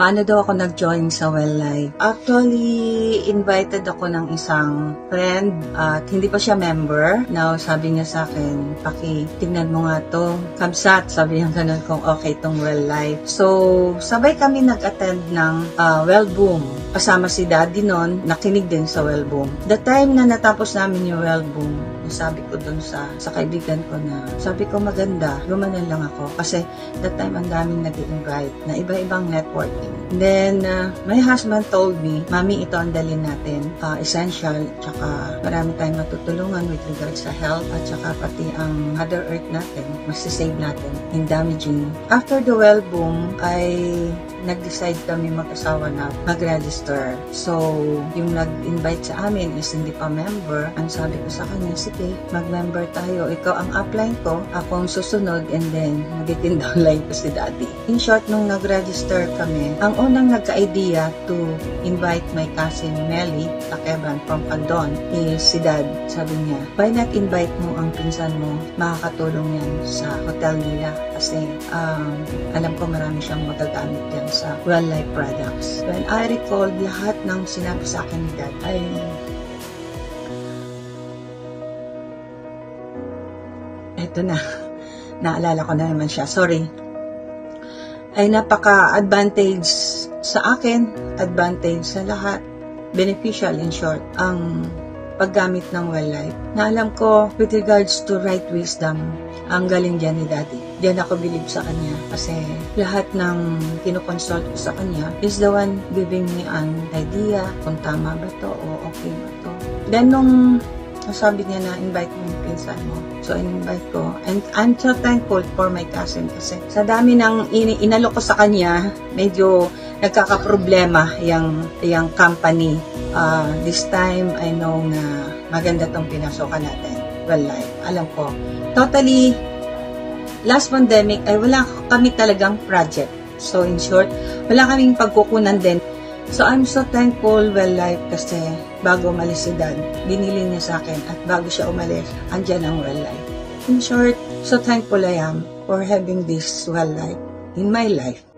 Paano daw ako nag-join sa Well Life? Actually, invited ako ng isang friend at hindi pa siya member. Now, sabi niya sa akin, Paki, tingnan mo nga to. Kamsat, sabi niya ganun kung okay tong Well Life. So, sabay kami nag-attend ng uh, Well Boom. Kasama si Daddy noon, nakinig din sa Well Boom. The time na natapos namin yung Well Boom, sabi ko dun sa, sa kaibigan ko na, sabi ko maganda, gumanan lang ako. Kasi that time ang daming nag-invite na iba-ibang networking. Then, uh, my husband told me, Mami, ito ang dalin natin. Uh, essential, tsaka marami tayong matutulungan with regards sa health at tsaka pati ang Mother Earth natin, masisave natin in damaging. After the well boom, ay nag-decide kami mag-asawa na mag-register. So, yung nag-invite sa amin is hindi pa member. Ang sabi ko sa kanya, sige, mag-member tayo. Ikaw ang upline ko, ako ang susunod, and then magiging downline ko si daddy. In short, nung nag-register kami, ang unang nagka-idea to invite my cousin Melly Takeban from Candon is si dad. Sabi niya, why not invite mo ang pinsan mo? Makakatulong yan sa hotel nila kasi um, alam ko marami siyang magagamit yan sa Well Life products. When I recall, lahat ng sinabi sa akin ni Dad. Ay eto na, naalala ko na naman siya, sorry, ay napaka-advantage sa akin, advantage sa lahat, beneficial in short, ang paggamit ng well life. Na alam ko, with regards to right wisdom, ang galing dyan ni Daddy. Diyan ako believe sa kanya kasi lahat ng kinukonsult ko sa kanya is the one giving me an idea kung tama ba to o okay ba to. Then nung sabi niya na invite mo yung pinsan mo. So, in-invite ko. And I'm so thankful for my cousin kasi sa dami ng in- inalo ko sa kanya, medyo nagkakaproblema yung, yung company. Uh, this time, I know na maganda tong pinasokan natin. Well, life. Alam ko. Totally, last pandemic ay wala kami talagang project. So, in short, wala kaming pagkukunan din So, I'm so thankful, well life, kasi bago umalis si dad, binili niya sa akin at bago siya umalis, andyan ang well life. In short, so thankful I am for having this well life in my life.